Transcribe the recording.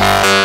Bye.